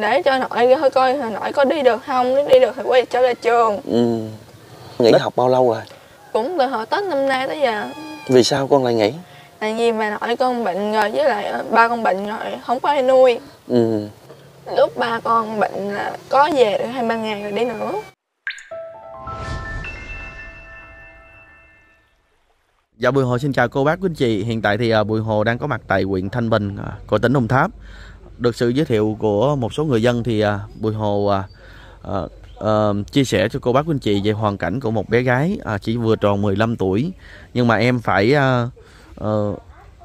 để cho nội thôi coi nội có đi được không nếu đi được thì quay trở lại trường ừ. nghỉ học bao lâu rồi cũng từ hồi tết năm nay tới giờ vì sao con lại nghỉ tại vì mà nội con bệnh rồi với lại ba con bệnh rồi không có ai nuôi ừ. lúc ba con bệnh là có về được hai ba ngày rồi đi nữa Dạ Bùi Hồ xin chào cô bác quý anh chị. Hiện tại thì à, Bùi Hồ đang có mặt tại huyện Thanh Bình à, của tỉnh Đồng Tháp. Được sự giới thiệu của một số người dân thì à, Bùi Hồ à, à, à, chia sẻ cho cô bác quý anh chị về hoàn cảnh của một bé gái à, chỉ vừa tròn 15 tuổi. Nhưng mà em phải à, à,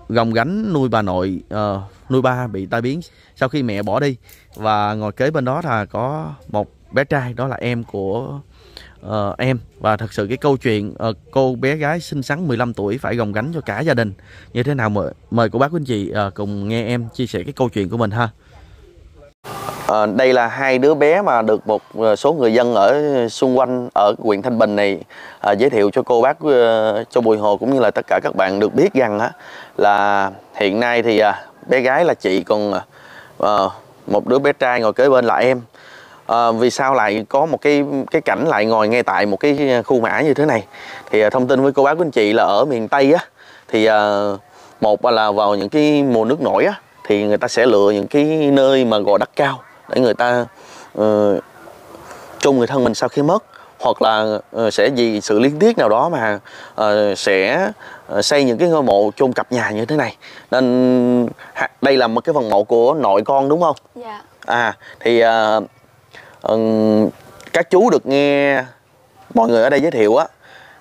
gồng gánh nuôi bà nội à, nuôi ba bị tai biến sau khi mẹ bỏ đi. Và ngồi kế bên đó là có một bé trai đó là em của uh, em. Và thật sự cái câu chuyện uh, cô bé gái xinh xắn 15 tuổi phải gồng gánh cho cả gia đình. Như thế nào mời mời cô bác quý anh chị uh, cùng nghe em chia sẻ cái câu chuyện của mình ha. À, đây là hai đứa bé mà được một số người dân ở xung quanh ở huyện Thanh Bình này à, giới thiệu cho cô bác cho Bùi Hồ cũng như là tất cả các bạn được biết rằng á là hiện nay thì à, bé gái là chị còn à, một đứa bé trai ngồi kế bên là em à, vì sao lại có một cái cái cảnh lại ngồi ngay tại một cái khu mã như thế này? Thì à, thông tin với cô bác quý anh chị là ở miền Tây á. Thì à, một là vào những cái mùa nước nổi á thì người ta sẽ lựa những cái nơi mà gò đất cao để người ta uh, chôn người thân mình sau khi mất. Hoặc là uh, sẽ vì sự liên tiếc nào đó mà uh, sẽ uh, xây những cái ngôi mộ chôn cặp nhà như thế này. Nên đây là một cái phần mộ của nội con đúng không? Dạ. À thì uh, ừm, các chú được nghe mọi người ở đây giới thiệu á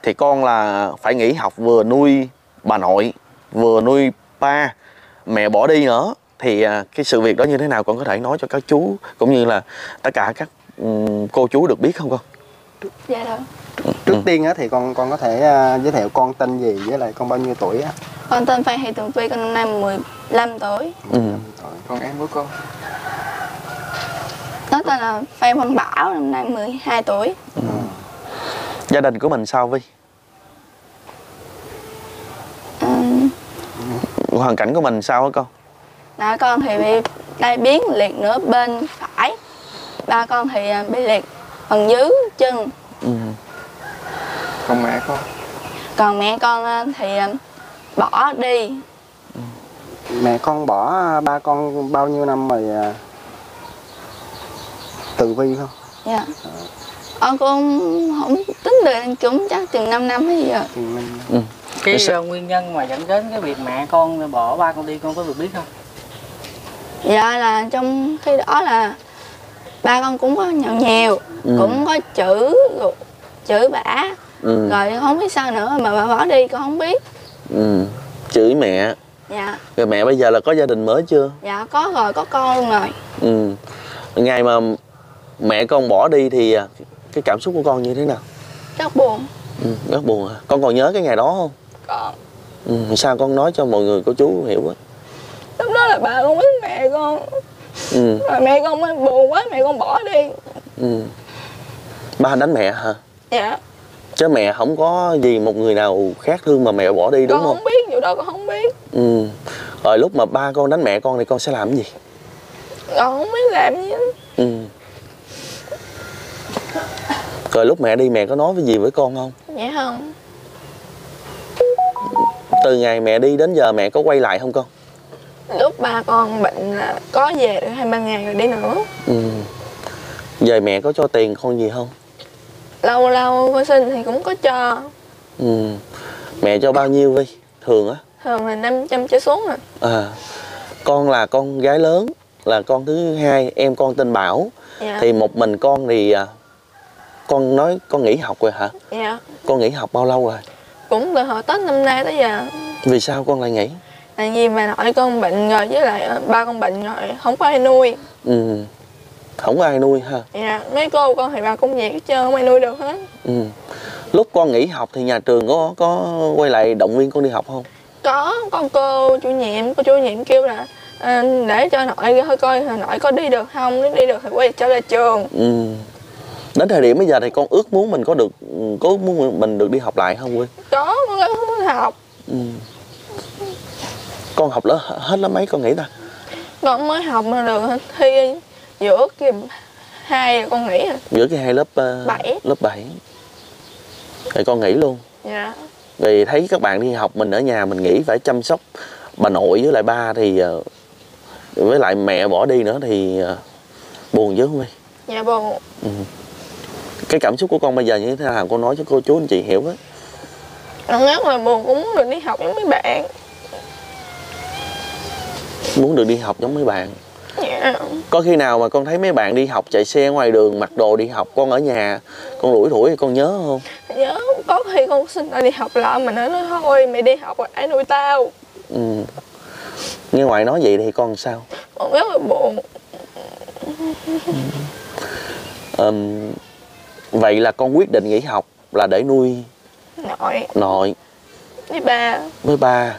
thì con là phải nghỉ học vừa nuôi bà nội vừa nuôi ba mẹ bỏ đi nữa thì à, cái sự việc đó như thế nào con có thể nói cho các chú cũng như là tất cả các cô chú được biết không con dạ đâu Trước tiên á thì con con có thể à, giới thiệu con tên gì với lại con bao nhiêu tuổi á? con tên Phan Thị Tường Vi con năm nay 15 tuổi ừ. Con em của con. Nó tên là Phan Văn Bảo năm nay 12 tuổi. Gia đình của mình sao vi? Ừm, hoàn cảnh của mình sao hả con Đã con thì bị tai biến liệt nửa bên phải. Ba con thì à, bị liệt phần dưới chân. Ừ. Con mẹ con. Còn mẹ con à, thì à, bỏ đi. Mẹ con bỏ ba con bao nhiêu năm rồi từ vi không? dạ. Con cũng không tính được cũng chắc chừng 5 năm hay giờ Thì mình Ừ. cái ờ, nguyên nhân mà dẫn đến cái việc mẹ con bỏ ba con đi con có được biết không Dạ là trong khi đó là ba con cũng có nhậu nhiều Ừ. Cũng có chữ chữ bả Ừ. Rồi không biết sao nữa mà bà bỏ đi con không biết Ừ. chửi mẹ Dạ rồi mẹ bây giờ là có gia đình mới chưa dạ có rồi có con luôn rồi Ừ. Ngày mà mẹ con bỏ đi thì à, cái cảm xúc của con như thế nào? Rất buồn Ừ, rất buồn hả? Con còn nhớ cái ngày đó không? Còn Ừ, sao con nói cho mọi người cô chú hiểu á? lúc đó là bà con biết mẹ con Ừ, Rồi mẹ con mới buồn quá mẹ con bỏ đi ừ. Ba đánh mẹ hả? Dạ Chứ mẹ không có gì một người nào khác thương mà mẹ bỏ đi đúng con không? không biết vụ đó con không biết Ừ. Rồi lúc mà ba con đánh mẹ con thì con sẽ làm cái gì? con không biết làm gì hết. Rồi lúc mẹ đi mẹ có nói cái gì với con không? dạ không Từ ngày mẹ đi đến giờ mẹ có quay lại không con? lúc ba con bệnh là có về được hai ba ngày rồi đi nữa Ừ. Giờ mẹ có cho tiền con gì không? lâu lâu con sinh thì cũng có cho Ừ. Mẹ cho bao nhiêu Vi? Thường á? thường là 500 trở xuống rồi À. Con là con gái lớn, là con thứ hai, em con tên Bảo. dạ Thì một mình con thì à, con nói con nghỉ học rồi hả? dạ Con nghỉ học bao lâu rồi? cũng từ hồi tết năm nay tới giờ Vì sao con lại nghỉ? tại vì mà nội con bệnh rồi với lại ba con bệnh rồi không có ai nuôi Ừ. Không có ai nuôi ha. dạ mấy cô con thì bà công việc hết trơn không ai nuôi được hết Ừ. Lúc con nghỉ học thì nhà trường có có quay lại động viên con đi học không? có con cô chủ nhiệm cô chủ nhiệm kêu là ờ, để cho nội thôi coi nội có đi được không nếu đi được thì quay trở lại trường Ừ. Đến thời điểm bây giờ thì con ước muốn mình có được có ước muốn mình được đi học lại không Quyên? có con có hướng học Ừ. Con học lớp hết lớp mấy con nghĩ ta? con mới học mà được thi giữa kỳ hai con nghỉ rồi giữa cái hai lớp uh, Bảy. lớp 7 thì con nghỉ luôn dạ vì thấy các bạn đi học mình ở nhà mình nghĩ phải chăm sóc bà nội với lại ba thì ờ, với lại mẹ bỏ đi nữa thì ờ, buồn chứ không Vi dạ buồn cái cảm xúc của con bây giờ như thế nào? Con nói cho cô chú anh chị hiểu á con rất là buồn cũng muốn được đi học với mấy bạn. Muốn được đi học giống mấy bạn. Dạ. Có khi nào mà con thấy mấy bạn đi học chạy xe ngoài đường mặc đồ đi học con ở nhà con lủi thủi thì con nhớ không? Nhớ có khi con xin tao đi học lại mà nó nói thôi mày đi học rồi ai nuôi tao? Ừ. nghe ngoại nói vậy thì con sao? Con rất là buồn. Ờm, vậy là con quyết định nghỉ học là để nuôi nội. Nội. Với ba. Với ba.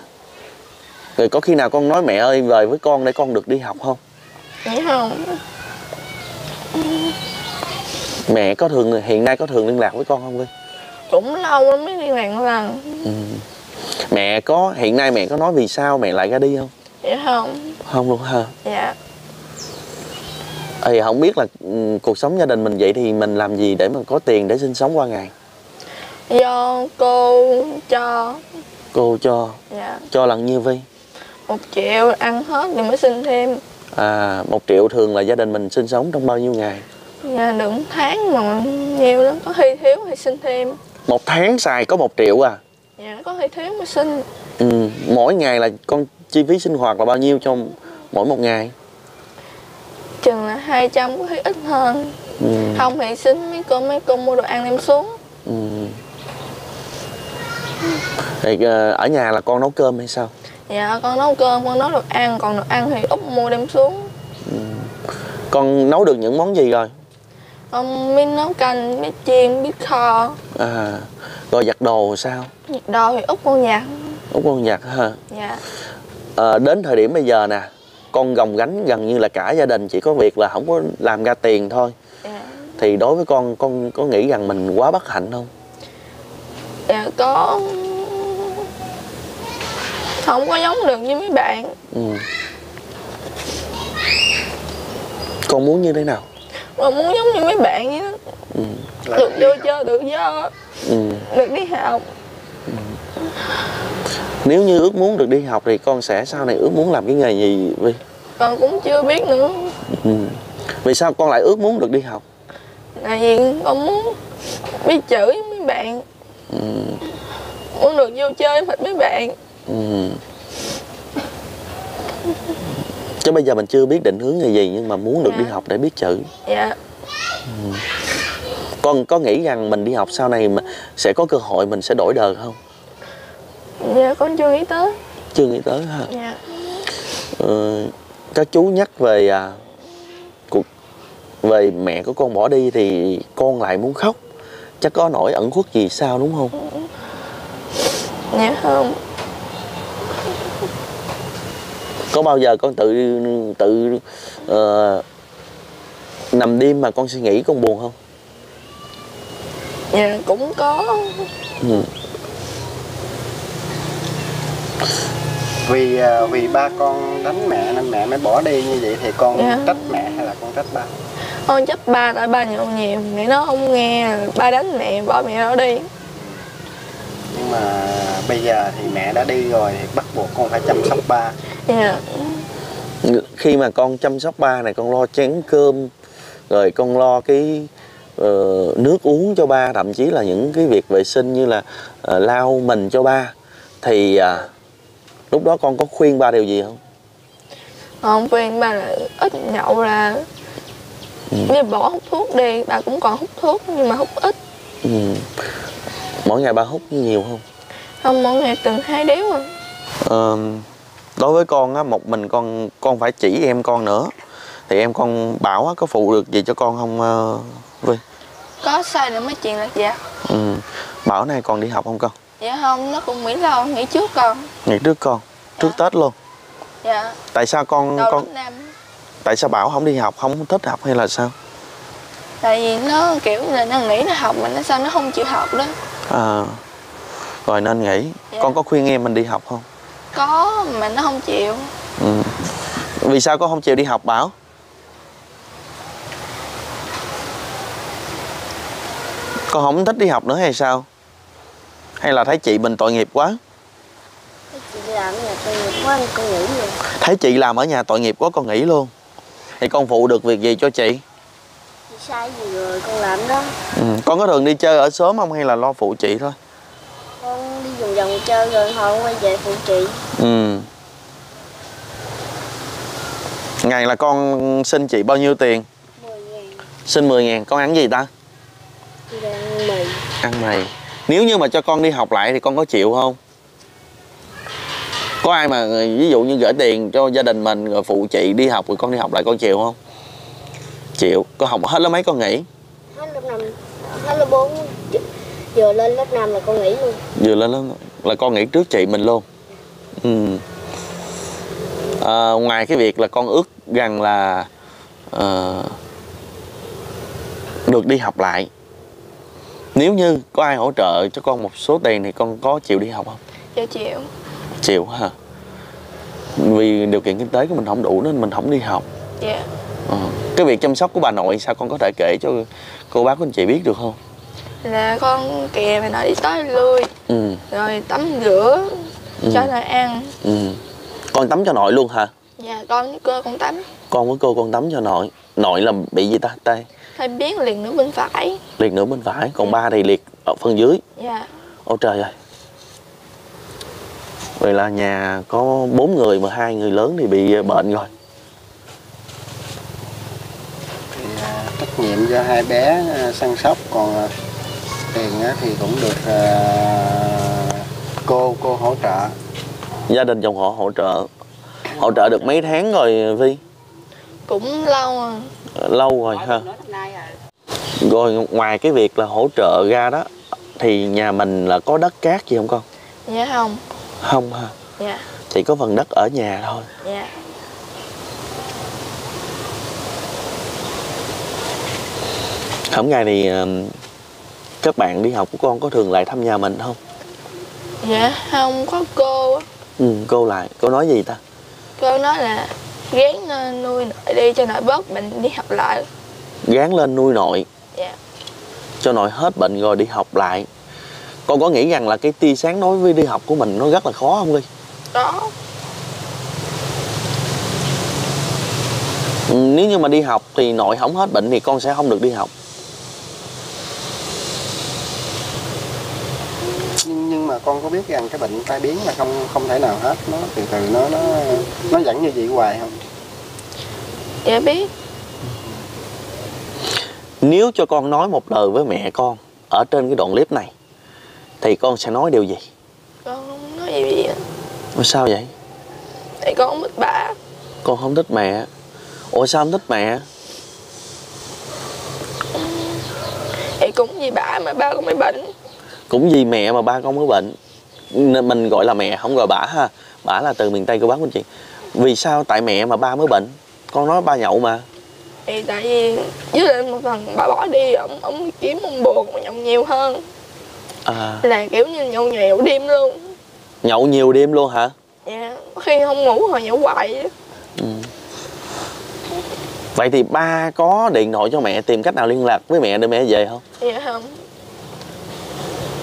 Rồi có khi nào con nói mẹ ơi về với con để con được đi học không? Nghĩ không. Mẹ có thường hiện nay có thường liên lạc với con không Vy? Cũng lâu lắm mới liên lạc một lần mẹ có hiện nay mẹ có nói vì sao mẹ lại ra đi không? Dạ không. Không luôn hả? Dạ thì không biết là cuộc sống gia đình mình vậy thì mình làm gì để mà có tiền để sinh sống qua ngày? Do cô cho. Cô cho. Dạ. Cho lần nhiêu vi một triệu ăn hết rồi mới xin thêm. À một triệu thường là gia đình mình sinh sống trong bao nhiêu ngày? Dạ được một tháng mà nhiều lắm có khi thiếu thì xin thêm. Một tháng xài có một triệu à? Dạ có khi thiếu mới xin ừ. mỗi ngày là con chi phí sinh hoạt là bao nhiêu trong mỗi một ngày chừng là 200 có khi ít hơn ừ. không thì xin mấy cô mấy cô mua đồ ăn đem xuống Ừ. Thì ờ, ở nhà là con nấu cơm hay sao? dạ con nấu cơm con nấu đồ ăn còn đồ ăn thì út mua đem xuống Con nấu được những món gì rồi? con biết nấu canh biết chiên biết kho À, rồi giặt đồ sao? nhiệt độ thì út con giặt Út con giặt ha. dạ Ờ, đến thời điểm bây giờ nè, con gồng gánh gần như là cả gia đình chỉ có việc là không có làm ra tiền thôi. dạ Thì đối với con, con có nghĩ rằng mình quá bất hạnh không? dạ có không có giống được như mấy bạn Ừ. Con muốn như thế nào? mà muốn giống như mấy bạn vậy đó Ừ. Được vô chơi tự do Ừ. được đi học Nếu như ước muốn được đi học thì con sẽ sau này ước muốn làm cái nghề gì Vi? con cũng chưa biết nữa Ừ. Vì sao con lại ước muốn được đi học? tại vì con muốn biết chữ với mấy bạn Ừ. muốn được vô chơi với mấy bạn Ừ. Chứ bây giờ mình chưa biết định hướng là gì nhưng mà muốn được đi Dạ. học để biết chữ. dạ Con có nghĩ rằng mình đi học sau này mà sẽ có cơ hội mình sẽ đổi đời không? Dạ con chưa nghĩ tới Chưa nghĩ tới ha. dạ Ờ, các chú nhắc về à, cuộc về mẹ của con bỏ đi thì con lại muốn khóc. Chắc có nỗi ẩn khuất gì sao đúng không? dạ không Có bao giờ con tự tự ờ, nằm đêm mà con suy nghĩ con buồn không? dạ cũng có Ừ. vì à, vì ba con đánh mẹ nên mẹ mới bỏ đi như vậy thì con Dạ. trách mẹ hay là con trách ba? Con chấp ba tại ba nhậu nhiều mẹ nó không nghe ba đánh mẹ bỏ mẹ nó đi. Nhưng mà bây giờ thì mẹ đã đi rồi thì bắt buộc con phải chăm sóc ba. Dạ. Khi mà con chăm sóc ba này con lo chén cơm rồi con lo cái ờ, nước uống cho ba thậm chí là những cái việc vệ sinh như là ờ, lau mình cho ba thì à, lúc đó con có khuyên ba điều gì không? Con khuyên ba là ít nhậu là đi bỏ hút thuốc đi bà cũng còn hút thuốc nhưng mà hút ít. Ừ. mỗi ngày ba hút nhiều không? Không mỗi ngày từng hai điếu à. Ờ, đối với con á một mình con con phải chỉ em con nữa. Thì em con bảo á, có phụ được gì cho con không uh, Vy? Có sai để mới chuyện là dạ. Ừ. bảo này con đi học không con Dạ không, nó cũng nghỉ lâu, nghỉ trước con Nghỉ trước con, trước dạ. Tết luôn Dạ Tại sao con... Đầu con Tại sao Bảo không đi học, không thích học hay là sao? Tại vì nó kiểu là nó nghĩ nó học mà nó sao nó không chịu học đó À Rồi nên nghỉ dạ. Con có khuyên em mình đi học không? Có, mà nó không chịu ừ. Vì sao con không chịu đi học Bảo? Con không thích đi học nữa hay sao? Hay là thấy chị mình tội nghiệp quá? Chị làm nhà tôi nghiệp quá nên con nghỉ rồi thấy chị làm ở nhà tội nghiệp quá con nghỉ luôn. Thì con phụ được việc gì cho chị? Chị sai gì rồi con làm đó. Ừ. con có thường đi chơi ở sớm không hay là lo phụ chị thôi? Con đi vòng vòng chơi rồi hồi quay về phụ chị. Ừ. Ngày là con xin chị bao nhiêu tiền? 10 ngàn. Xin 10 ngàn. Con ăn gì ta? Đang mì. Ăn mày nếu như mà cho con đi học lại thì con có chịu không? Có ai mà ví dụ như gửi tiền cho gia đình mình rồi phụ chị đi học rồi con đi học lại con chịu không? Chịu. Con học hết lớp mấy con nghỉ? Hết lớp năm. Hết lớp 4 giờ lên lớp 5 là con nghỉ luôn. Vừa lên lớp là con nghỉ trước chị mình luôn? Ừ. à, ngoài cái việc là con ước rằng là ờ, được đi học lại nếu như có ai hỗ trợ cho con một số tiền thì con có chịu đi học không? Dạ chịu. Chịu hả? Vì điều kiện kinh tế của mình không đủ nên mình không đi học. Dạ. Ờ. cái việc chăm sóc của bà nội sao con có thể kể cho cô bác của anh chị biết được không? Là con kè mày nói đi tới lui. Ừ. Rồi tắm rửa Ừ. cho nó ăn. Ừ. Con tắm cho nội luôn hả? Dạ con với cô con tắm. Con với cô con tắm cho nội. Nội là bị gì ta? Tay hay biến liền nữa bên phải. Liệt nửa bên phải còn ba thì liệt ở phần dưới. Dạ. Ôi trời ơi. Vậy là nhà có bốn người mà hai người lớn thì bị bệnh rồi. Thì à, trách nhiệm cho hai bé à, săn sóc còn à, tiền á, thì cũng được à, cô cô hỗ trợ. Gia đình chồng họ hỗ trợ hỗ trợ được mấy tháng rồi vi cũng lâu à. Lâu rồi ha. Rồi ngoài cái việc là hỗ trợ ra đó thì nhà mình là có đất cát gì không con? Dạ không. Không ha. Dạ. Chỉ có phần đất ở nhà thôi. Dạ. Hổng ngày thì ừm, các bạn đi học của con có thường lại thăm nhà mình không? Dạ không có cô á. ừ cô lại. Cô nói gì ta? Cô nói là gán ờ, nuôi nội đi cho nội bớt bệnh đi học lại. Gán lên nuôi nội. Dạ. Cho nội hết bệnh rồi đi học lại. Con có nghĩ rằng là cái tia sáng đối với đi học của mình nó rất là khó không đi đó ừ, nếu như mà đi học thì nội không hết bệnh thì con sẽ không được đi học nhưng nhưng mà con có biết rằng cái bệnh tai biến là không không thể nào hết. Nó từ từ nó nó nó vẫn như vậy hoài không? Dạ biết. Nếu cho con nói một lời với mẹ con ở trên cái đoạn clip này thì con sẽ nói điều gì? Con không nói gì hết Ủa sao vậy? Tại con không thích bà. Con không thích mẹ. Ủa sao không thích mẹ? Thì cũng vì bà mà ba con mới bệnh cũng vì mẹ mà ba con mới bệnh. Nên mình gọi là mẹ không gọi bả ha. Bả là từ miền tây của bác anh chị. Vì sao tại mẹ mà ba mới bệnh? Con nói ba nhậu mà. Thì tại vì với lại một phần bà bỏ đi ông ông kiếm ông buồn mà nhậu nhiều hơn. À, là kiểu như nhậu nhiều đêm luôn. Nhậu nhiều đêm luôn hả? Dạ khi không ngủ hồi nhậu hoài ừ. vậy thì ba có điện thoại cho mẹ tìm cách nào liên lạc với mẹ để mẹ về không? Dạ không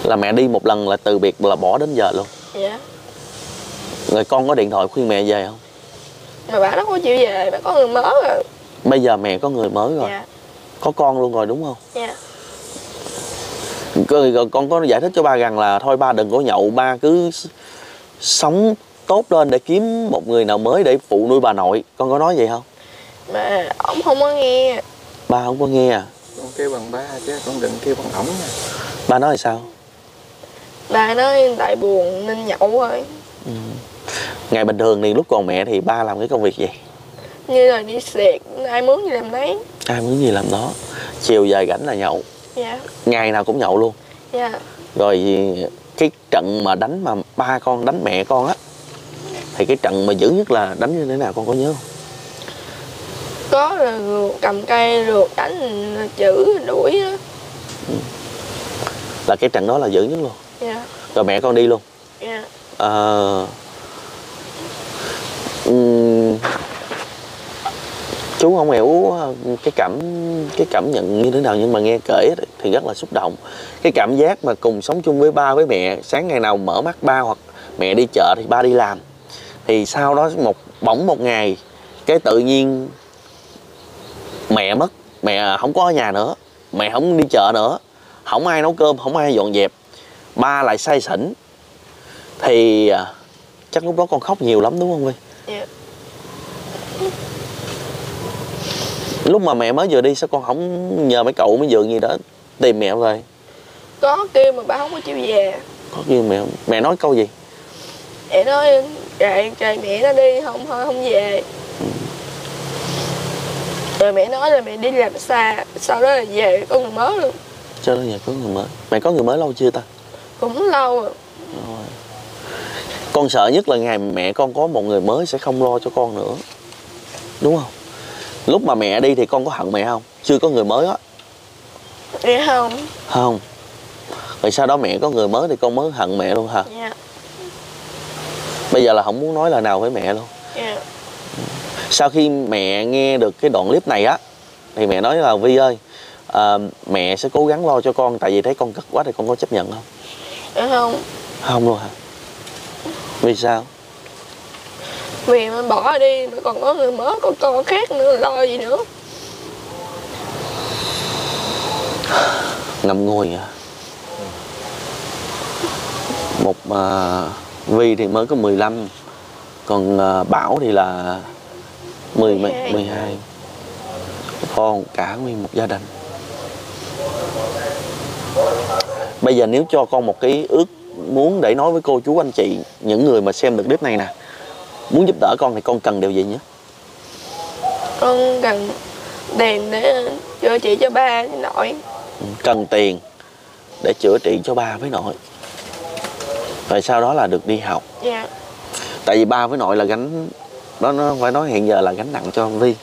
là mẹ đi một lần là từ biệt là bỏ đến giờ luôn. Dạ. Rồi con có điện thoại khuyên mẹ về không? Mà bà nó có chịu về bà có người mới rồi. Bây giờ mẹ có người mới rồi. Dạ. Có con luôn rồi đúng không? Dạ. Rồi- rồi con có giải thích cho ba rằng là thôi ba đừng có nhậu ba cứ sống tốt lên để kiếm một người nào mới để phụ nuôi bà nội. Con có nói vậy không? Mà ổng không có nghe. Ba không có nghe à? Con kêu bằng ba chứ con đừng kêu bằng ổng nha. Ba nói là sao bà nói tại buồn nên nhậu thôi. Ngày bình thường thì lúc còn mẹ thì ba làm cái công việc gì? Như là đi xẹt ai muốn gì làm đấy ai muốn gì làm đó. Chiều về rảnh là nhậu. Dạ. Ngày nào cũng nhậu luôn. Dạ. Rồi cái trận mà đánh mà ba con đánh mẹ con á thì cái trận mà dữ nhất là đánh như thế nào con có nhớ không? Có là ruột cầm cây ruột đánh chữ đuổi á là cái trận đó là dữ nhất luôn dạ. Rồi mẹ con đi luôn? Dạ. Ờ, ừm, chú không hiểu ờ, cái cảm cái cảm nhận như thế nào nhưng mà nghe kể thì rất là xúc động. Cái cảm giác mà cùng sống chung với ba với mẹ sáng ngày nào mở mắt ba hoặc mẹ đi chợ thì ba đi làm. Thì sau đó một bỗng một ngày cái tự nhiên mẹ mất. Mẹ không có ở nhà nữa mẹ không đi chợ nữa không ai nấu cơm không ai dọn dẹp ba lại say xỉn thì à, chắc lúc đó con khóc nhiều lắm đúng không Vi Dạ. lúc mà mẹ mới vừa đi sao con không nhờ mấy cậu mấy dượng gì đó tìm mẹ về? Có kêu mà bà không có chịu về. Có kêu mẹ mẹ nói câu gì? Mẹ nói trời trời mẹ nó đi không thôi không về. Rồi mẹ nói là mẹ đi làm xa sau đó là về có người mới luôn. Cho đó giờ có người mới. Mẹ có người mới lâu chưa ta cũng lâu rồi. Con sợ nhất là ngày mẹ con có một người mới sẽ không lo cho con nữa. Đúng không? Lúc mà mẹ đi thì con có hận mẹ không? Chưa có người mới á. Nghe không. Không. Rồi sau đó mẹ có người mới thì con mới hận mẹ luôn hả? Dạ. Bây giờ là không muốn nói lời nào với mẹ luôn. Dạ. Sau khi mẹ nghe được cái đoạn clip này á thì mẹ nói là vi ơi à, mẹ sẽ cố gắng lo cho con tại vì thấy con cực quá thì con có chấp nhận không nghe không? Không luôn hả vì sao? Vì mà bỏ đi mà còn có người mới có con khác nữa lo gì nữa? Ngậm ngùi à một à, vi thì mới có 15 còn à, bảo thì là 10 12. 12 con cả nguyên một gia đình bây giờ nếu cho con một cái ước muốn để nói với cô chú anh chị những người mà xem được clip này nè muốn giúp đỡ con thì con cần điều gì nhé? Con cần tiền để chữa trị cho ba với nội. Cần tiền để chữa trị cho ba với nội. Rồi sau đó là được đi học. Dạ. Tại vì ba với nội là gánh đó nó phải nói hiện giờ là gánh nặng cho vi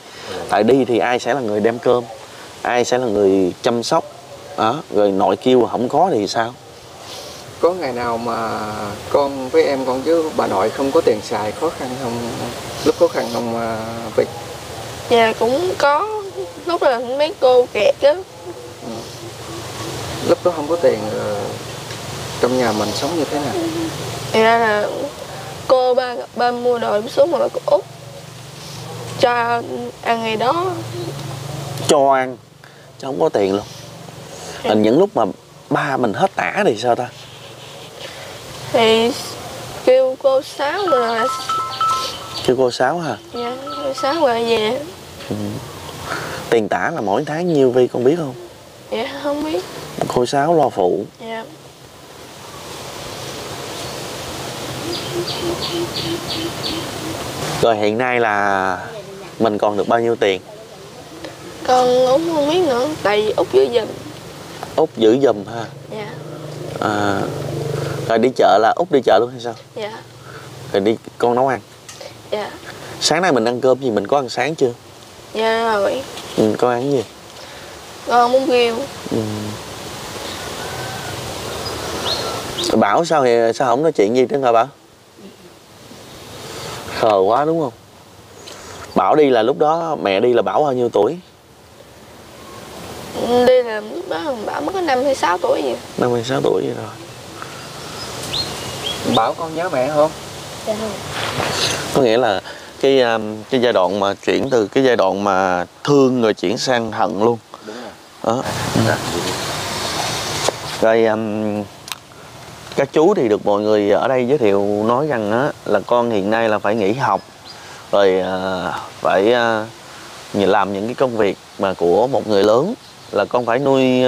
tại đi thì ai sẽ là người đem cơm? Ai sẽ là người chăm sóc đó rồi nội kêu không có thì sao? Có ngày nào mà con với em con với bà nội không có tiền xài khó khăn không? Lúc khó khăn không à, Vy? Dạ cũng có. Lúc là mấy cô kẹt á. Lúc đó không có tiền ờ, trong nhà mình sống như thế nào? Thì ra là cô ba ba mua đồ xuống một của út cho ăn ngày đó. Cho ăn? Chứ không có tiền luôn hình những lúc mà ba mình hết tả thì sao ta? Thì kêu cô sáu là kêu cô sáu hả? Dạ cô sáu gọi về tiền tả là mỗi tháng nhiêu vi con biết không? Dạ không biết. Cô sáu lo phụ. Dạ. Rồi hiện nay là mình còn được bao nhiêu tiền? Con út không biết nữa tại vì út giữ giùm út giữ giùm ha. Dạ. À, rồi đi chợ là út đi chợ luôn hay sao? Dạ. Rồi đi con nấu ăn. Dạ. Sáng nay mình ăn cơm gì mình có ăn sáng chưa? Dạ rồi. Ừ, con ăn gì? Con muốn kêu ừ. bảo sao thì sao không nói chuyện gì nữa hả bảo? Khờ quá đúng không? Bảo đi là lúc đó mẹ đi là bảo bao nhiêu tuổi đi là lúc đó bảo mới có năm hay sáu tuổi gì. Năm mươi sáu tuổi vậy rồi. Bảo con nhớ mẹ không? Dạ không. có nghĩa là cái um, cái giai đoạn mà chuyển từ cái giai đoạn mà thương rồi chuyển sang hận luôn. Đúng rồi. Đó rồi um, các chú thì được mọi người ở đây giới thiệu nói rằng á, là con hiện nay là phải nghỉ học rồi à, phải à, làm những cái công việc mà của một người lớn là con phải nuôi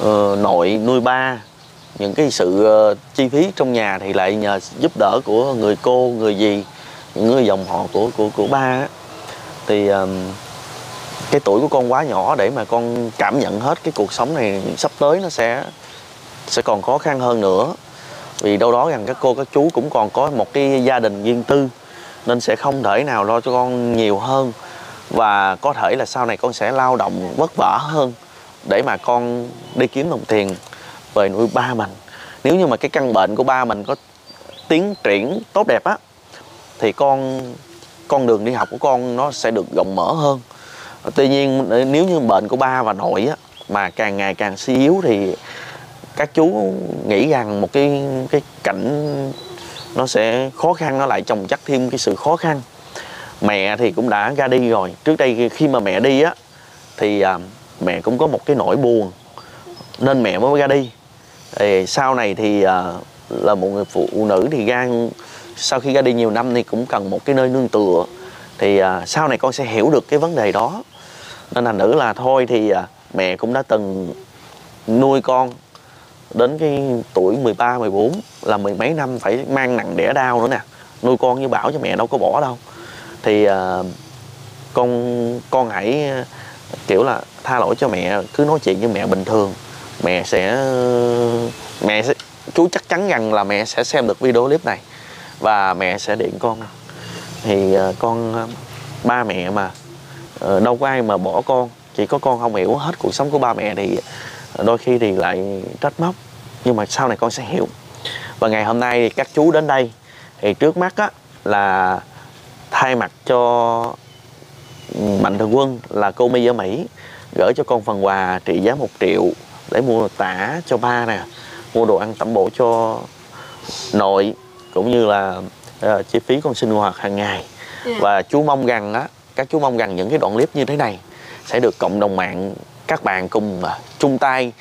uh, nội nuôi ba. Những cái sự uh, chi phí trong nhà thì lại nhờ giúp đỡ của người cô người gì những người dòng họ của của của ba á. thì um, cái tuổi của con quá nhỏ để mà con cảm nhận hết cái cuộc sống này sắp tới nó sẽ sẽ còn khó khăn hơn nữa. Vì đâu đó rằng các cô các chú cũng còn có một cái gia đình riêng tư nên sẽ không thể nào lo cho con nhiều hơn và có thể là sau này con sẽ lao động vất vả hơn để mà con đi kiếm đồng tiền về nuôi ba mình. Nếu như mà cái căn bệnh của ba mình có tiến triển tốt đẹp á thì con con đường đi học của con nó sẽ được rộng mở hơn. Tuy nhiên nếu như bệnh của ba và nội á, mà càng ngày càng suy yếu thì các chú nghĩ rằng một cái cái cảnh nó sẽ khó khăn nó lại chồng chất thêm cái sự khó khăn mẹ thì cũng đã ra đi rồi. Trước đây khi mà mẹ đi á thì à, mẹ cũng có một cái nỗi buồn nên mẹ mới ra đi. Thì sau này thì à, là một người phụ nữ thì ra sau khi ra đi nhiều năm thì cũng cần một cái nơi nương tựa. Thì à, sau này con sẽ hiểu được cái vấn đề đó. Nên thành nữ là thôi thì à, mẹ cũng đã từng nuôi con đến cái tuổi 13, 14 là mười mấy năm phải mang nặng đẻ đau nữa nè. Nuôi con như bảo cho mẹ đâu có bỏ đâu thì uh, con con hãy kiểu là tha lỗi cho mẹ cứ nói chuyện với mẹ bình thường. Mẹ sẽ mẹ sẽ chú chắc chắn rằng là mẹ sẽ xem được video clip này và mẹ sẽ điện con. Thì uh, con à, ba mẹ mà ờ, đâu có ai mà bỏ con chỉ có con không hiểu hết cuộc sống của ba mẹ thì đôi khi thì lại trách móc. Nhưng mà sau này con sẽ hiểu. Và ngày hôm nay thì các chú đến đây thì trước mắt á là thay mặt cho mạnh thường quân là cô My ở Mỹ gửi cho con phần quà trị giá một triệu để mua tả cho ba nè mua đồ ăn tẩm bổ cho nội cũng như là uh, chi phí con sinh hoạt hàng ngày Dạ. và chú mong rằng á các chú mong rằng những cái đoạn clip như thế này sẽ được cộng đồng mạng các bạn cùng uh, chung tay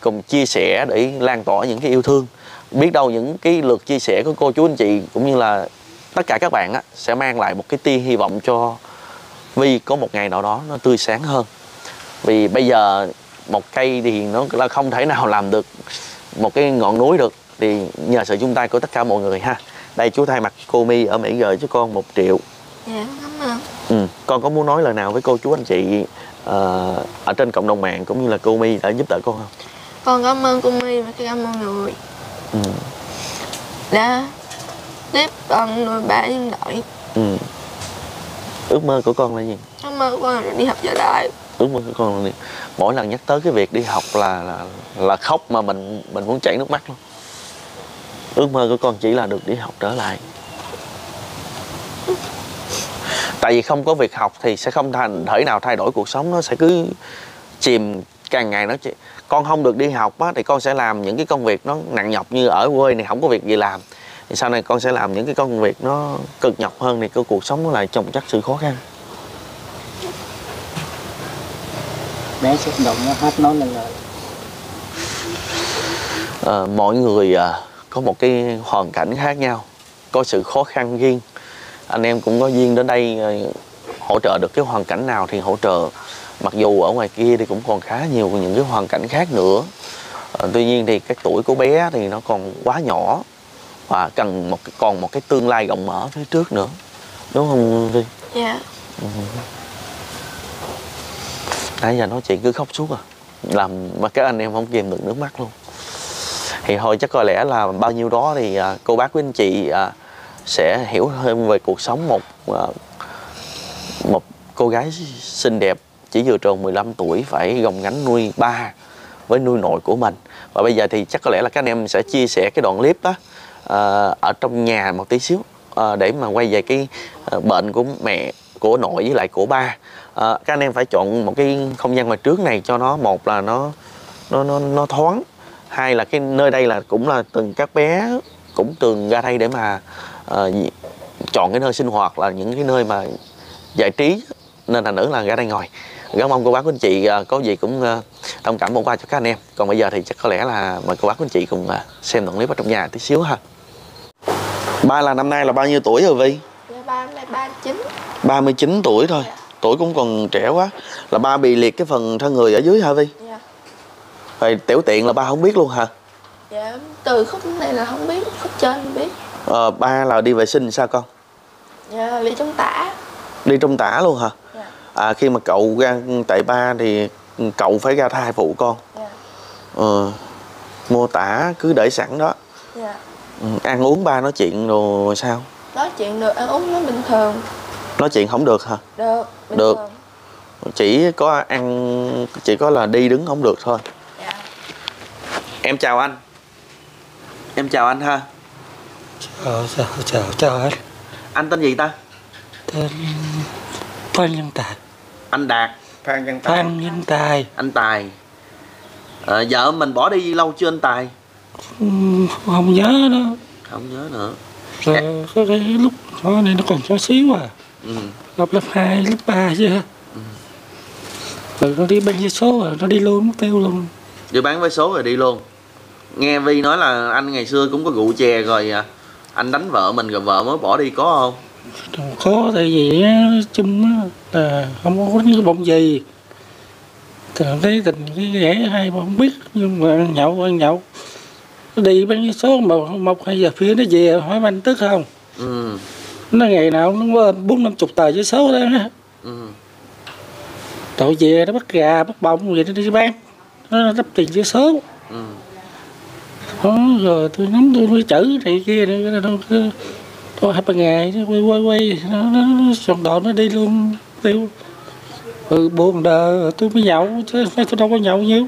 cùng chia sẻ để lan tỏa những cái yêu thương biết đâu những cái lượt chia sẻ của cô chú anh chị cũng như là tất cả các bạn á sẽ mang lại một cái tia hy vọng cho Vi có một ngày nào đó nó tươi sáng hơn. Vì bây giờ một cây thì nó là không thể nào làm được một cái ngọn núi được. Thì nhờ sự chung tay của tất cả mọi người ha. Đây chú thay mặt cô My ở Mỹ gửi cho con một triệu. Dạ cảm ơn. Ừ. con có muốn nói lời nào với cô chú anh chị ờ, ở trên cộng đồng mạng cũng như là cô My đã giúp đỡ con không? Con cảm ơn cô My và cảm ơn người. Ừ. đã tiếp con nuôi ba nhân đội. Ừ. ước mơ của con là gì? Cảm ơn con được đi học trở lại. Ước mơ của con là gì? Mỗi lần nhắc tới cái việc đi học là là là khóc mà mình mình muốn chảy nước mắt luôn. Ước mơ của con chỉ là được đi học trở lại. Tại vì không có việc học thì sẽ không thành thể nào thay đổi cuộc sống nó sẽ cứ chìm càng ngày nó con không được đi học á, thì con sẽ làm những cái công việc nó nặng nhọc như ở quê này không có việc gì làm thì sau này con sẽ làm những cái công việc nó cực nhọc hơn thì cái cuộc sống nó lại chồng chất sự khó khăn. Bé xúc động nó hết nói lên lời. Ờ, mỗi người à, có một cái hoàn cảnh khác nhau có sự khó khăn riêng. Anh em cũng có duyên đến đây ờ, hỗ trợ được cái hoàn cảnh nào thì hỗ trợ. Mặc dù ở ngoài kia thì cũng còn khá nhiều những cái hoàn cảnh khác nữa. Ờ, tuy nhiên thì cái tuổi của bé thì nó còn quá nhỏ và cần một cái- còn một cái tương lai rộng mở phía trước nữa. Đúng không Vi? dạ. Nãy giờ nói chuyện cứ khóc suốt à. Làm mà các anh em không kìm được nước mắt luôn. Thì thôi chắc có lẽ là bao nhiêu đó thì à, cô bác quý anh chị à, sẽ hiểu hơn về cuộc sống một à, một cô gái xinh đẹp chỉ vừa tròn 15 tuổi phải gồng gánh nuôi ba với nuôi nội của mình. Và bây giờ thì chắc có lẽ là các anh em sẽ chia sẻ cái đoạn clip đó Ờ, ở trong nhà một tí xíu ờ, để mà quay về cái ờ, bệnh của mẹ, của nội với lại của ba. Các anh em phải chọn một cái không gian ngoài trước này cho nó, một là nó nó nó nó thoáng, hai là cái nơi đây là cũng là từng các bé cũng từng ra đây để mà chọn cái nơi sinh hoạt là những cái nơi mà giải trí, nên là nữ là ra đây ngồi. Rất mong cô bác của anh chị có gì cũng thông cảm bỏ qua cho các anh em. Còn bây giờ thì chắc có lẽ là mời cô bác của anh chị cùng xem đoạn clip ở trong nhà tí xíu ha ba là năm nay là bao nhiêu tuổi rồi Vi dạ ba em là ba chín. 39 tuổi thôi. Tuổi cũng còn trẻ quá. Là ba bị liệt cái phần thân người ở dưới hả Vi dạ. Rồi tiểu tiện là ba không biết luôn hả? Dạ từ khúc này là không biết khúc trên không biết. Ờ, ba là đi vệ sinh sao con? Dạ bị trong tả. Đi trong tả luôn hả? Dạ. À khi mà cậu ra tại ba thì cậu phải ra thai phụ con. Dạ. Ờ, mua tả cứ để sẵn đó. Dạ ừ, ăn uống ba nói chuyện rồi sao? Nói chuyện được ăn uống nó bình thường. Nói chuyện không được hả? Được bình Được. thường. Chỉ có ăn chỉ có là đi đứng không được thôi. Dạ. Em chào anh. Em chào anh ha. Ờ, chào, chào, chào anh. Anh tên gì ta? Tên Phan Văn Tài. Anh đạt. Phan Văn Tài. Phan Văn Tài. Anh tài. À, vợ mình bỏ đi lâu chưa anh tài không nhớ đó. Không nhớ nữa. Rồi có cái lúc nó này nó còn nhỏ xíu à. Ừ. lớp lớp hai lớp ba chứ rồi nó đi bên với số rồi nó đi luôn mất tiêu luôn. Đi bán vé số rồi đi luôn. Nghe vi nói là anh ngày xưa cũng có rượu chè rồi à, anh đánh vợ mình rồi vợ mới bỏ đi có không? Còn có tại vì chung là không có cái bông gì. Thường thấy tình cái ghẻ hay mà không biết nhưng mà ăn nhậu ăn nhậu đi bán vé số mà một hai giờ phía nó về hỏi anh tức không? Ừ. Nó ngày nào nó bốn năm chục tờ giấy số đó á. ừ. Tội về nó bắt gà bắt bông vậy nó đi bán. Nó đắp tiền giấy số. Ừ. Đó, rồi tôi nắm tôi nuôi chữ này kia này nó cứ thôi hai ba ngày nó quay quay quay nó nó, sòng đòn nó đi luôn tiêu. Ừ buồn đờ tôi mới nhậu chứ tôi đâu có nhậu nhiều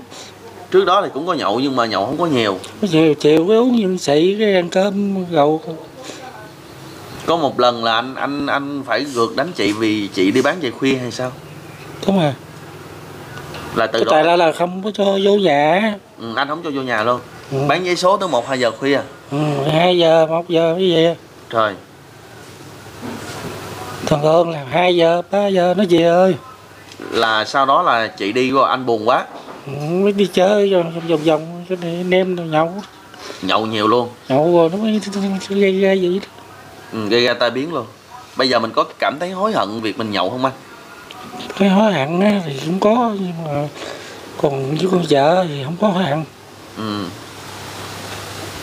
trước đó thì cũng có nhậu nhưng mà nhậu không có nhiều. Có chiều chiều cái uống những xị cái ăn cơm gầu có một lần là anh anh anh phải gượt đánh chị vì chị đi bán về khuya hay sao? Đúng rồi. Là từ cái đó tài là là không có cho vô nhà. Ừ, anh không cho vô nhà luôn. Ừ. bán giấy số tới một hai giờ khuya. Ừ, hai giờ một giờ mới về trời. Thường thường là hai giờ ba giờ nó về ơi? Là sau đó là chị đi qua anh buồn quá mới đi chơi vòng vòng cái này anh em nhậu. Nhậu nhiều luôn? Nhậu rồi nó mới gây ra vậy đó. ừ, gây ra tai biến luôn. Bây giờ mình có cảm thấy hối hận việc mình nhậu không anh? Cái hối hận á thì cũng có nhưng mà còn với con vợ thì không có hối hận. Ừ.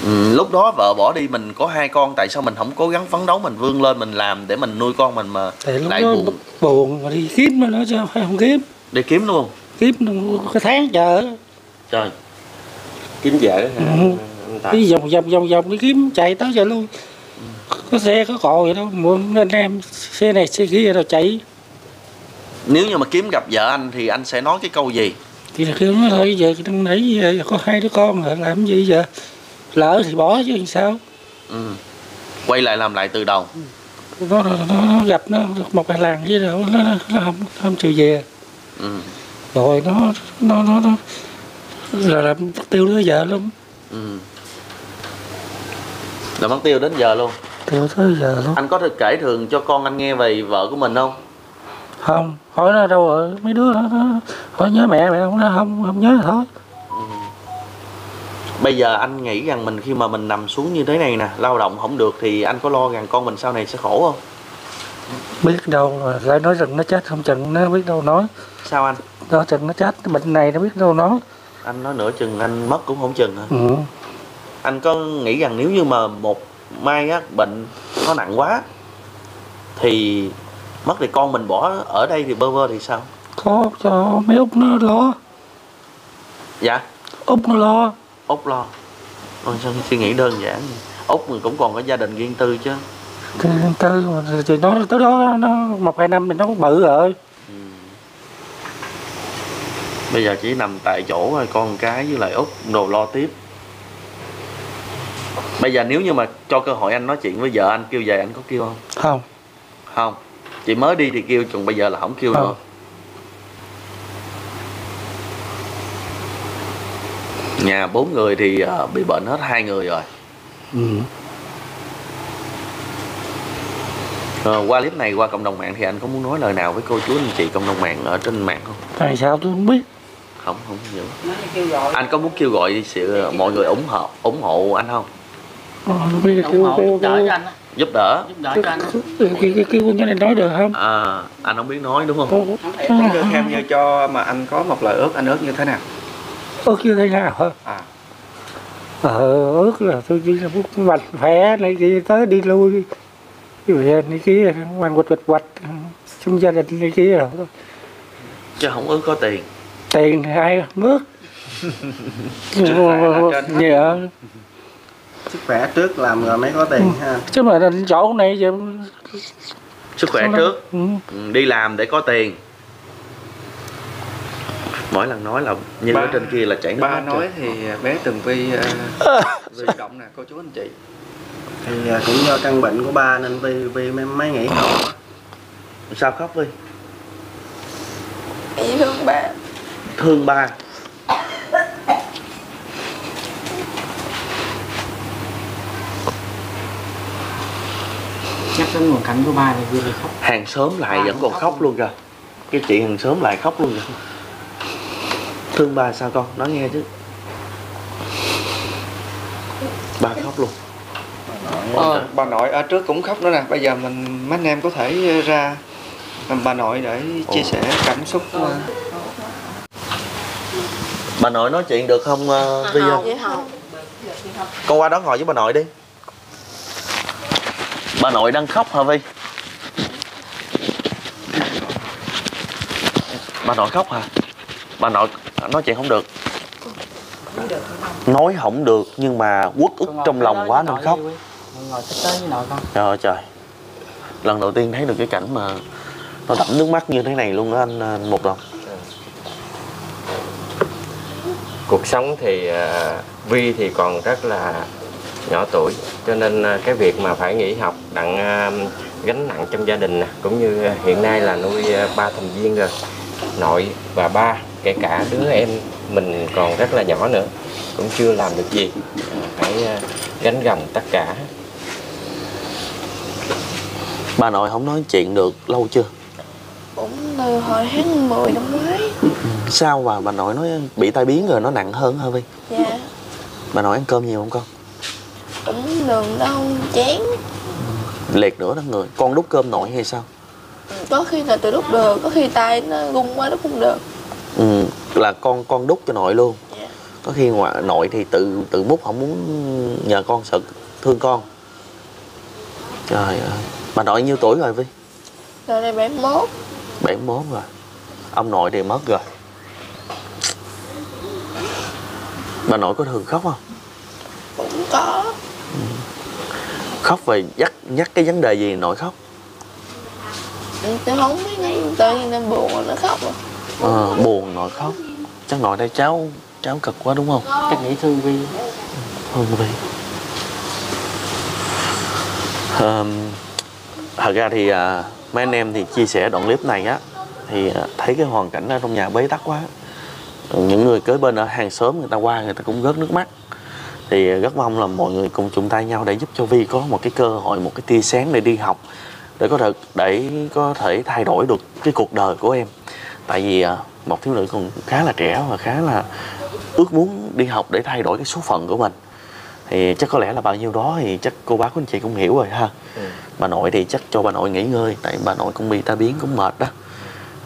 Ừ, lúc đó vợ bỏ đi mình có hai con tại sao mình không cố gắng phấn đấu mình vươn lên mình làm để mình nuôi con mình mà thì lúc lại đó buồn? buồn mà đi kiếm nó chứ phải không kiếm. Để kiếm luôn kiếm cái tháng chờ. Trời kiếm vợ hả? Ừ. đi vòng vòng vòng vòng đi kiếm chạy tới giờ luôn. Có xe có cò gì đâu mượn anh em xe này xe kia rồi chạy. Nếu như mà kiếm gặp vợ anh thì anh sẽ nói cái câu gì? Thì là kêu nó thôi giờ đừng nãy giờ có hai đứa con rồi làm gì giờ? Lỡ thì bỏ chứ sao? Ừ. quay lại làm lại từ đầu. Nó, nó, nó gặp nó một cái làng với đâu nó, nó, nó không không chịu về. Ừ. rồi nó nó nó, nó. Là làm mất tiêu đứa vợ luôn. Ừ. là mất tiêu đến giờ luôn? Tiêu tới giờ luôn. Anh có thể kể thường cho con anh nghe về vợ của mình không? Không hỏi nó đâu rồi. Mấy đứa nó, nó hỏi nhớ mẹ mẹ không nó không không nhớ thôi. Bây giờ anh nghĩ rằng mình khi mà mình nằm xuống như thế này nè lao động không được thì anh có lo rằng con mình sau này sẽ khổ không? Biết đâu lại nói rằng nó chết không chừng nó biết đâu nói sao anh? Nó chừng nó chết cái bệnh này nó biết đâu nói anh nói nửa chừng anh mất cũng không chừng hả? Ừ. anh có nghĩ rằng nếu như mà một mai á bệnh nó nặng quá thì mất thì con mình bỏ ở đây thì bơ vơ thì sao? Có cho mấy út nó lo. Dạ. Út nó lo. Út lo. Ôi, sao suy nghĩ đơn giản út mình cũng còn có gia đình riêng tư chứ. Thì tư thì nó tới đó nó một hai năm thì nó cũng bự rồi bây giờ chỉ nằm tại chỗ thôi con cái với lại út đồ lo tiếp. Bây giờ nếu như mà cho cơ hội anh nói chuyện với vợ anh kêu về anh có kêu không? Không. Không. Chị mới đi thì kêu còn bây giờ là không kêu Không. nữa nhà bốn người thì ờ, bị bệnh hết hai người rồi. Ừ. Ờ, qua clip này qua cộng đồng mạng thì anh có muốn nói lời nào với cô chú anh chị cộng đồng mạng ở trên mạng không? Tại sao tôi không biết không không gọi. Anh có muốn kêu gọi sự mọi người ủng hộ ủng hộ anh không? Ờ, bây giờ kêu kêu giúp đỡ kêu cho anh á, giúp đỡ? Giúp đỡ cho anh kêu kêu kêu cái này nói được không? À, anh không biết nói đúng không? Ờ, Em đưa thêm như cho mà anh có một lời ước anh ước như thế nào? Ước như thế nào hả? À. Ờ ước là tôi chỉ là bút mạnh khỏe này kia tới đi lui. Cái về này kia ngoan quạch quạch quạch trong gia đình này kia rồi. Thôi. chứ không ước có tiền tiền thì ai không ước khỏe là trên hết. dạ sức khỏe trước làm rồi mới có tiền ha chứ mà đến chỗ này giờ sức khỏe trước ừ. ừ, đi làm để có tiền mỗi lần nói là như Ba- ở trên kia là chảy nước ba mắt nói rồi. thì bé từng vi vi động nè cô chú anh chị thì à, cũng do căn bệnh của ba nên vi vi mới, mới nghỉ học á. sao khóc Vi Em thương ba thương ba. Nhắc đến hoàn cảnh của ba thì vui khóc. Hàng xóm lại Ba vẫn còn khóc khóc luôn. kìa. Cái chị hàng xóm lại khóc luôn kìa. Thương ba sao con? Nói nghe chứ. Ba khóc luôn. Ờ, bà nội ở trước cũng khóc nữa nè. Bây giờ mình mấy anh em có thể ra bà nội để chia sẻ cảm xúc ờ, bà nội nói chuyện được không uh, Vi không không con qua đó ngồi với bà nội đi. Bà nội đang khóc hả Vi bà nội khóc hả? Bà nội nói chuyện không được. Nói không được nhưng mà uất ức trong lòng quá nên khóc. Ngồi xích tới với nội con. Trời ơi trời. Lần đầu tiên thấy được cái cảnh mà nó đẫm nước mắt như thế này luôn đó anh, anh một đồng cuộc sống thì à, Vi thì còn rất là nhỏ tuổi cho nên à, cái việc mà phải nghỉ học đặng à, gánh nặng trong gia đình nè cũng như hiện nay là nuôi ba thành viên rồi nội và ba kể cả đứa em mình còn rất là nhỏ nữa cũng chưa làm được gì phải gánh gồng tất cả. Bà nội không nói chuyện được lâu chưa? Cũng từ hồi tháng 10 năm ngoái sao mà bà nội nói bị tai biến rồi nó nặng hơn hả Vi? Dạ. Bà nội ăn cơm nhiều không con? Cũng đường đau chán. Liệt nữa đó người. Con đút cơm nội hay sao? Có khi là tự đút được Có khi tay nó gung quá đút không được. Ừ, là con con đút cho nội luôn. Dạ. có khi ngoại nội thì tự tự múc không muốn nhờ con sợ thương con. Trời ơi. Bà nội nhiêu tuổi rồi Vi? Rồi này 71 71 rồi. Ông nội thì mất rồi bà nội có thường khóc không? Cũng có. Khóc về nhắc nhắc cái vấn đề gì nội khóc? Tôi không biết ngay tự nhiên nên buồn rồi nó khóc. Rồi Ờ, buồn nội khóc. Chắc nội đây cháu cháu cực quá đúng không? Chắc nghĩ thương vi. Thương Vi. Ờm, Thật ra thì à, mấy anh em thì chia sẻ đoạn clip này á Thì à, thấy cái hoàn cảnh ở trong nhà bế tắc quá Những người kế bên ở hàng xóm người ta qua người ta cũng rớt nước mắt. Thì à, rất mong là mọi người cùng chung tay nhau để giúp cho Vi có một cái cơ hội, một cái tia sáng để đi học Để có thể, để có thể thay đổi được cái cuộc đời của em. Tại vì à, một thiếu nữ còn khá là trẻ và khá là ước muốn đi học để thay đổi cái số phận của mình. Thì chắc có lẽ là bao nhiêu đó thì chắc cô bác của anh chị cũng hiểu rồi ha. Bà nội thì chắc cho bà nội nghỉ ngơi tại bà nội cũng bị tai biến cũng mệt đó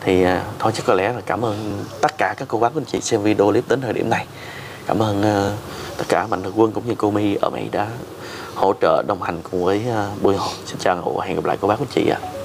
thì à, thôi chắc có lẽ là cảm ơn tất cả các cô bác anh chị xem video clip đến thời điểm này. Cảm ơn à, tất cả mạnh thường quân cũng như cô My ở Mỹ đã hỗ trợ đồng hành cùng với uh, họp. Xin chào và hẹn gặp lại cô bác anh chị ạ.